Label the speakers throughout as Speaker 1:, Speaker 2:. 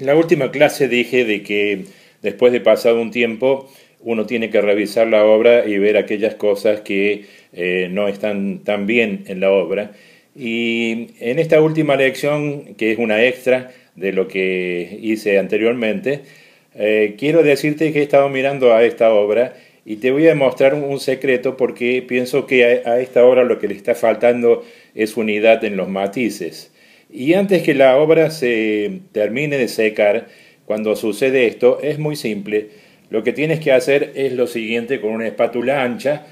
Speaker 1: En la última clase dije de que después de pasado un tiempo uno tiene que revisar la obra y ver aquellas cosas que eh, no están tan bien en la obra. Y en esta última lección, que es una extra de lo que hice anteriormente, eh, quiero decirte que he estado mirando a esta obra y te voy a mostrar un secreto porque pienso que a esta obra lo que le está faltando es unidad en los matices. Y antes que la obra se termine de secar, cuando sucede esto, es muy simple. Lo que tienes que hacer es lo siguiente, con una espátula ancha,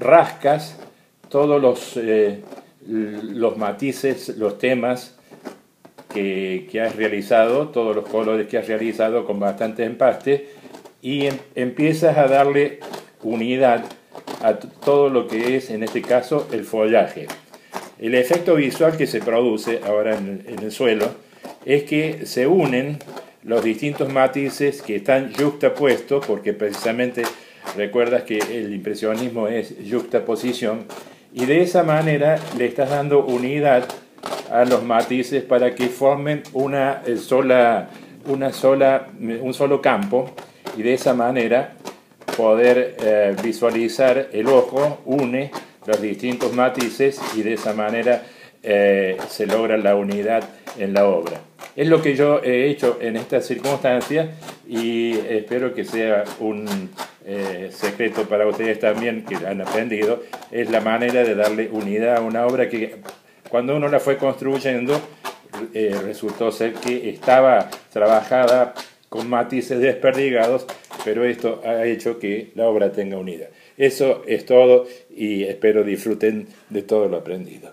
Speaker 1: rascas todos los, eh, los matices, los temas que, que, has realizado, todos los colores que has realizado con bastante empaste, y em, empiezas a darle unidad a todo lo que es, en este caso, el follaje. El efecto visual que se produce ahora en, el suelo es que se unen los distintos matices que están juxtapuestos, porque precisamente recuerdas que el impresionismo es juxtaposición, y de esa manera le estás dando unidad a los matices para que formen una eh, sola, una sola, un solo campo, y de esa manera poder eh, visualizar el ojo une los distintos matices y de esa manera eh, se logra la unidad en la obra. Es lo que yo he hecho en estas circunstancias y espero que sea un eh, secreto para ustedes también que han aprendido, es la manera de darle unidad a una obra que cuando uno la fue construyendo eh, resultó ser que estaba trabajada con matices desperdigados, pero esto ha hecho que la obra tenga unidad. Eso es todo y espero disfruten de todo lo aprendido.